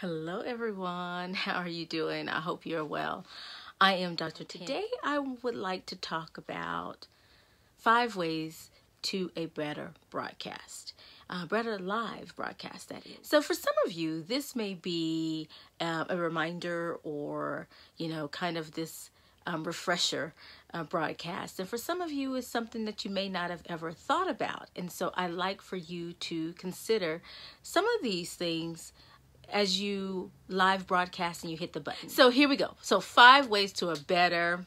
Hello, everyone. How are you doing? I hope you're well. I am Dr. Today, I would like to talk about five ways to a better broadcast. Uh, better live broadcast, that is. So, for some of you, this may be uh, a reminder or, you know, kind of this um, refresher uh, broadcast. And for some of you, it's something that you may not have ever thought about. And so, I'd like for you to consider some of these things as you live broadcast and you hit the button. So here we go. So five ways to a better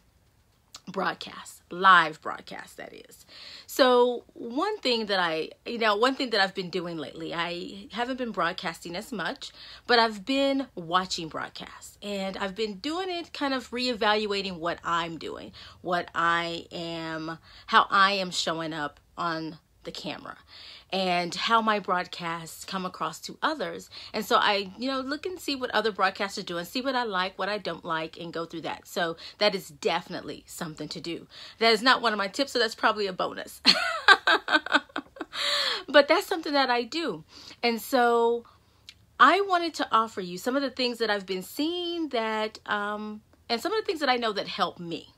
broadcast, live broadcast that is. So one thing that I, you know, one thing that I've been doing lately, I haven't been broadcasting as much, but I've been watching broadcasts and I've been doing it kind of reevaluating what I'm doing, what I am, how I am showing up on the camera and how my broadcasts come across to others. And so I, you know, look and see what other broadcasters do and see what I like, what I don't like, and go through that. So that is definitely something to do. That is not one of my tips, so that's probably a bonus. but that's something that I do. And so I wanted to offer you some of the things that I've been seeing that, um, and some of the things that I know that help me.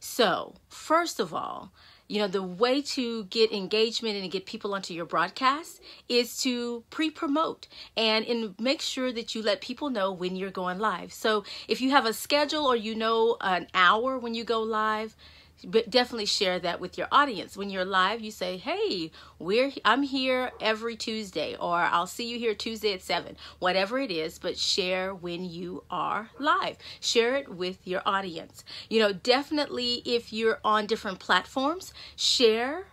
So, first of all, you know, the way to get engagement and get people onto your broadcast is to pre-promote and in, make sure that you let people know when you're going live. So if you have a schedule or you know an hour when you go live, but definitely share that with your audience. When you're live you say hey we're i'm here every tuesday or i'll see you here tuesday at 7 whatever it is but share when you are live. Share it with your audience. You know definitely if you're on different platforms share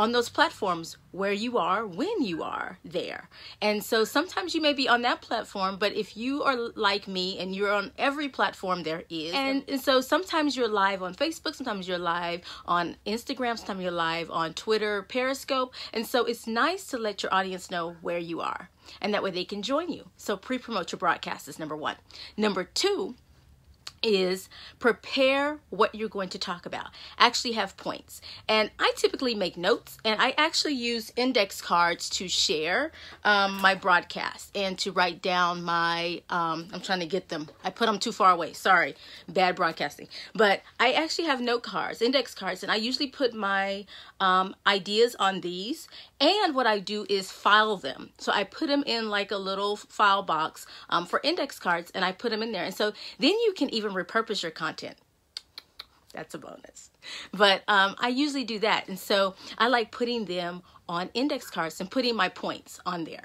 on those platforms where you are when you are there. And so sometimes you may be on that platform, but if you are like me and you're on every platform there is, and, and so sometimes you're live on Facebook, sometimes you're live on Instagram, sometimes you're live on Twitter, Periscope. And so it's nice to let your audience know where you are. And that way they can join you. So pre promote your broadcast is number one. Number two, is prepare what you're going to talk about. Actually have points. And I typically make notes and I actually use index cards to share um, my broadcast and to write down my, um, I'm trying to get them. I put them too far away. Sorry, bad broadcasting. But I actually have note cards, index cards, and I usually put my um, ideas on these. And what I do is file them. So I put them in like a little file box um, for index cards and I put them in there. And so then you can even repurpose your content. That's a bonus. But um, I usually do that. And so I like putting them on index cards and putting my points on there.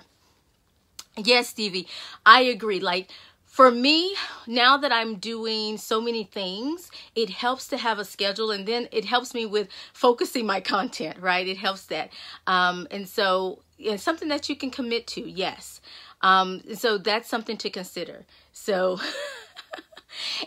Yes, Stevie, I agree. Like for me, now that I'm doing so many things, it helps to have a schedule and then it helps me with focusing my content, right? It helps that. Um, and so it's something that you can commit to, yes. Um, so that's something to consider. So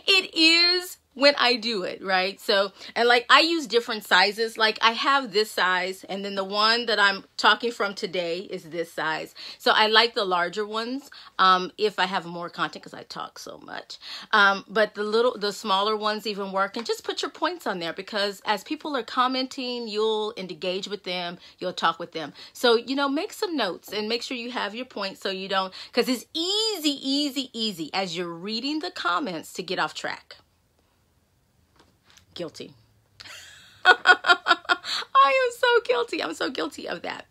it is when I do it, right? So, and like I use different sizes. Like I have this size, and then the one that I'm talking from today is this size. So I like the larger ones um, if I have more content because I talk so much. Um, but the little, the smaller ones even work. And just put your points on there because as people are commenting, you'll engage with them, you'll talk with them. So, you know, make some notes and make sure you have your points so you don't, because it's easy, easy, easy as you're reading the comments to get off track guilty. I am so guilty. I'm so guilty of that.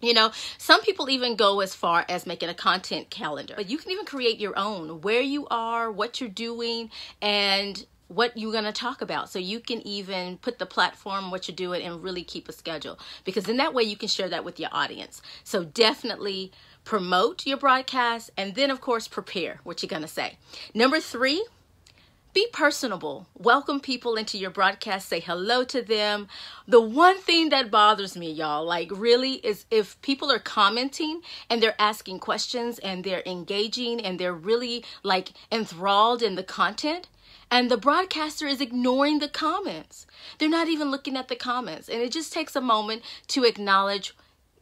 You know, some people even go as far as making a content calendar, but you can even create your own where you are, what you're doing, and what you're going to talk about. So you can even put the platform, what you're doing, and really keep a schedule because in that way you can share that with your audience. So definitely promote your broadcast and then, of course, prepare what you're going to say. Number three, be personable. Welcome people into your broadcast. Say hello to them. The one thing that bothers me, y'all, like really, is if people are commenting and they're asking questions and they're engaging and they're really like enthralled in the content and the broadcaster is ignoring the comments. They're not even looking at the comments. And it just takes a moment to acknowledge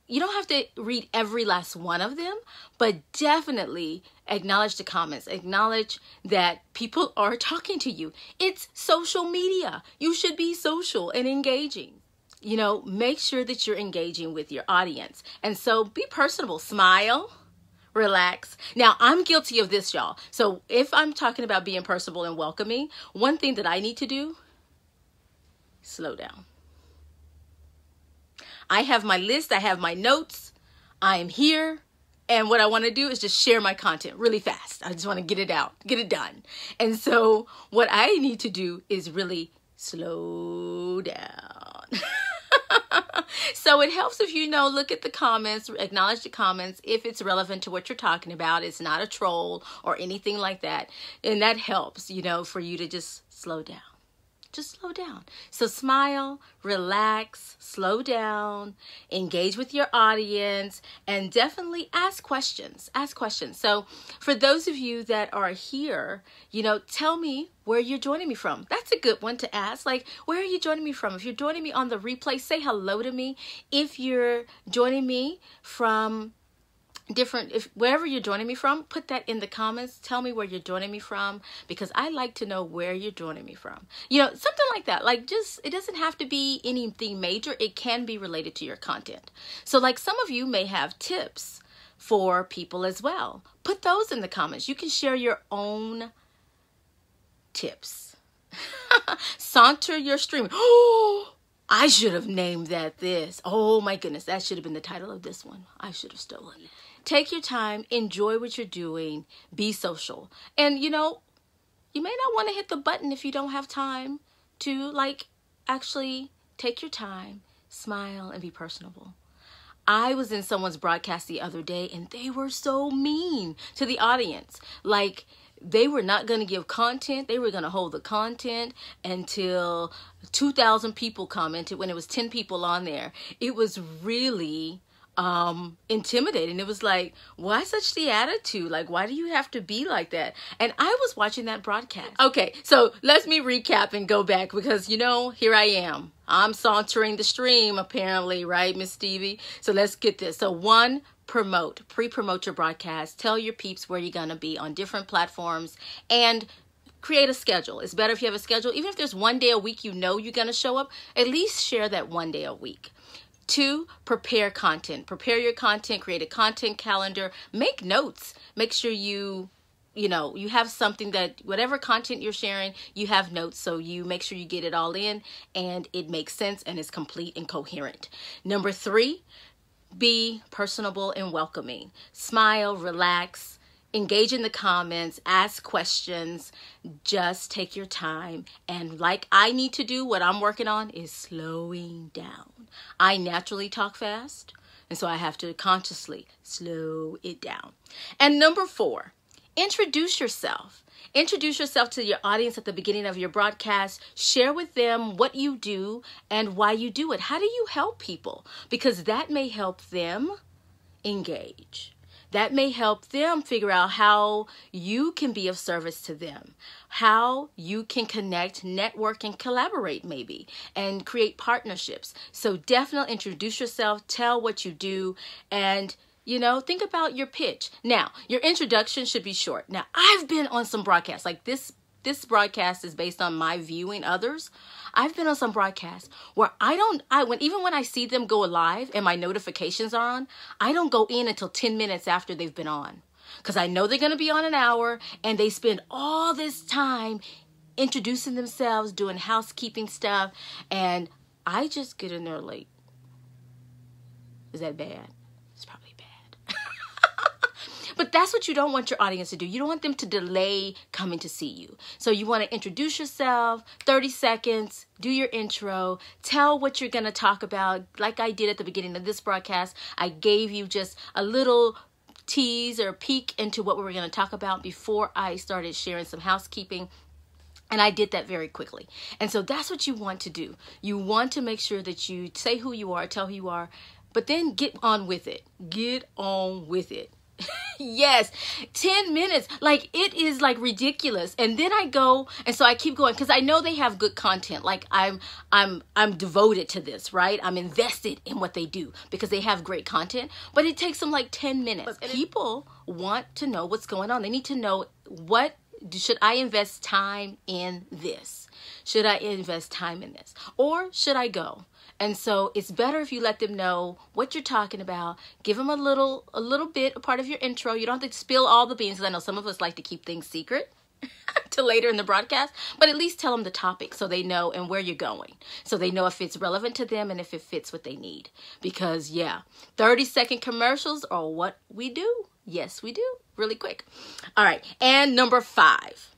you don't have to read every last one of them, but definitely acknowledge the comments. Acknowledge that people are talking to you. It's social media. You should be social and engaging. You know, make sure that you're engaging with your audience. And so be personable. Smile, relax. Now, I'm guilty of this, y'all. So, if I'm talking about being personable and welcoming, one thing that I need to do slow down. I have my list, I have my notes, I am here. And what I want to do is just share my content really fast. I just want to get it out, get it done. And so, what I need to do is really slow down. so it helps if you know, look at the comments, acknowledge the comments if it's relevant to what you're talking about. It's not a troll or anything like that. And that helps, you know, for you to just slow down just slow down. So smile, relax, slow down, engage with your audience, and definitely ask questions. Ask questions. So for those of you that are here, you know, tell me where you're joining me from. That's a good one to ask. Like, where are you joining me from? If you're joining me on the replay, say hello to me. If you're joining me from different if wherever you're joining me from put that in the comments. Tell me where you're joining me from because i like to know where you're joining me from. You know something like that. Like just it doesn't have to be anything major. It can be related to your content. So like some of you may have tips for people as well. Put those in the comments. You can share your own tips. Saunter your stream. Oh I should have named that this. Oh my goodness, that should have been the title of this one. I should have stolen it. Take your time, enjoy what you're doing, be social. And you know, you may not want to hit the button if you don't have time to like actually take your time, smile, and be personable. I was in someone's broadcast the other day and they were so mean to the audience. Like, they were not going to give content. They were going to hold the content until 2,000 people commented when it was 10 people on there. It was really um intimidating. It was like why such the attitude? Like why do you have to be like that? And i was watching that broadcast. Okay so let me recap and go back because you know here i am. I'm sauntering the stream apparently right miss stevie? So let's get this. So one promote pre-promote your broadcast. Tell your peeps where you're gonna be on different platforms and create a schedule. It's better if you have a schedule. Even if there's one day a week you know you're going to show up, at least share that one day a week. Two, prepare content. Prepare your content, create a content calendar, make notes. Make sure you you know you have something that whatever content you're sharing you have notes so you make sure you get it all in and it makes sense and is complete and coherent number three be personable and welcoming smile relax engage in the comments, ask questions, just take your time. And like I need to do, what I'm working on is slowing down. I naturally talk fast, and so I have to consciously slow it down. And number four, introduce yourself. Introduce yourself to your audience at the beginning of your broadcast. Share with them what you do and why you do it. How do you help people? Because that may help them engage that may help them figure out how you can be of service to them, how you can connect, network, and collaborate, maybe, and create partnerships. So, definitely introduce yourself, tell what you do, and you know, think about your pitch. Now, your introduction should be short. Now, I've been on some broadcasts like this this broadcast is based on my viewing others. I've been on some broadcasts where I don't I when even when I see them go live and my notifications are on, I don't go in until 10 minutes after they've been on. Cuz I know they're going to be on an hour and they spend all this time introducing themselves, doing housekeeping stuff, and I just get in there late. Is that bad? But that's what you don't want your audience to do. You don't want them to delay coming to see you. So you want to introduce yourself, 30 seconds, do your intro, tell what you're going to talk about. Like I did at the beginning of this broadcast, I gave you just a little tease or peek into what we were going to talk about before I started sharing some housekeeping. And I did that very quickly. And so that's what you want to do. You want to make sure that you say who you are, tell who you are, but then get on with it. Get on with it. Yes. 10 minutes. Like it is like ridiculous. And then i go and so i keep going because i know they have good content. Like i'm i'm i'm devoted to this right? I'm invested in what they do because they have great content. But it takes them like 10 minutes. People want to know what's going on. They need to know what should I invest time in this? Should I invest time in this? Or should I go? And so it's better if you let them know what you're talking about. Give them a little a little bit a part of your intro. You don't have to spill all the beans I know some of us like to keep things secret. to later in the broadcast, but at least tell them the topic so they know and where you're going. So they know if it's relevant to them and if it fits what they need. Because, yeah, 30 second commercials are what we do. Yes, we do. Really quick. All right. And number five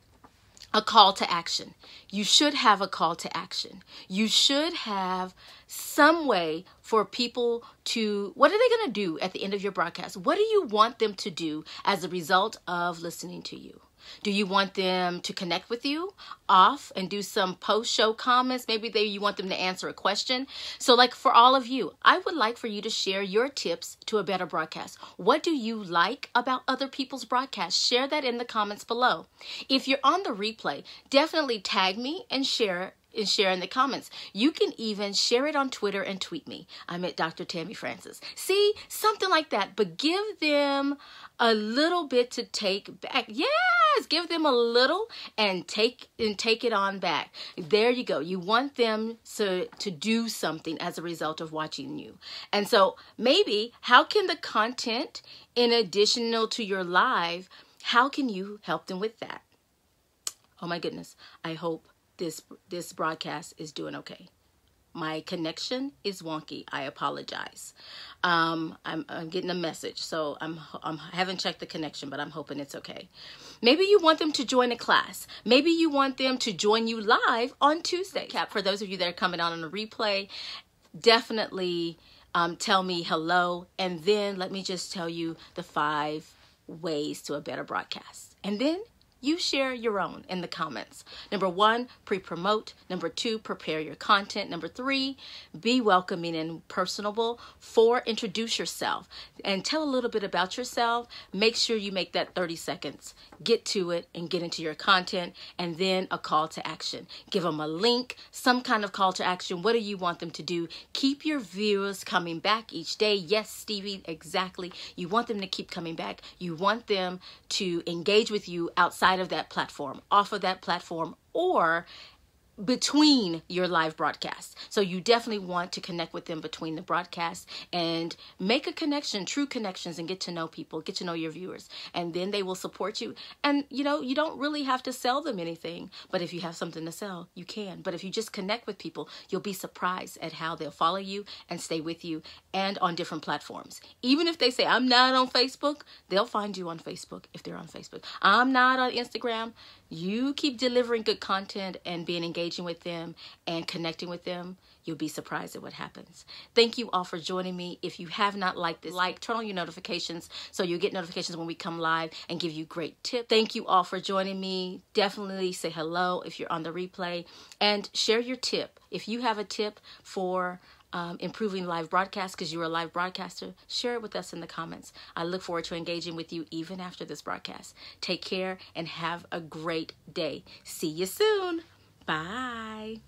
a call to action. You should have a call to action. You should have some way for people to, what are they going to do at the end of your broadcast? What do you want them to do as a result of listening to you? Do you want them to connect with you off and do some post show comments? Maybe they you want them to answer a question. So like for all of you, I would like for you to share your tips to a better broadcast. What do you like about other people's broadcasts? Share that in the comments below. If you're on the replay, definitely tag me and share and share in the comments. You can even share it on Twitter and tweet me. I'm at Dr. Tammy Francis. See, something like that, but give them a little bit to take back. Yes, give them a little and take and take it on back. There you go. You want them to to do something as a result of watching you. And so maybe how can the content in additional to your live, how can you help them with that? Oh my goodness. I hope this this broadcast is doing okay. My connection is wonky. I apologize. Um, I'm, I'm getting a message, so I'm, I'm I haven't checked the connection, but I'm hoping it's okay. Maybe you want them to join a class. Maybe you want them to join you live on Tuesday. Cap for those of you that are coming on on a replay, definitely um, tell me hello, and then let me just tell you the five ways to a better broadcast, and then you share your own in the comments. Number one, pre promote. Number two, prepare your content. Number three, be welcoming and personable. Four, introduce yourself and tell a little bit about yourself. Make sure you make that 30 seconds. Get to it and get into your content. And then a call to action. Give them a link, some kind of call to action. What do you want them to do? Keep your viewers coming back each day. Yes, Stevie, exactly. You want them to keep coming back. You want them to engage with you outside outside of that platform, off of that platform, or between your live broadcasts. So you definitely want to connect with them between the broadcasts and make a connection, true connections and get to know people, get to know your viewers. And then they will support you. And you know, you don't really have to sell them anything, but if you have something to sell, you can. But if you just connect with people, you'll be surprised at how they'll follow you and stay with you and on different platforms. Even if they say I'm not on Facebook, they'll find you on Facebook if they're on Facebook. I'm not on Instagram you keep delivering good content and being engaging with them and connecting with them, you'll be surprised at what happens. Thank you all for joining me. If you have not liked this, like, turn on your notifications so you'll get notifications when we come live and give you great tips. Thank you all for joining me. Definitely say hello if you're on the replay and share your tip. If you have a tip for um, improving live broadcast because you're a live broadcaster, share it with us in the comments. I look forward to engaging with you even after this broadcast. Take care and have a great day. See you soon. Bye.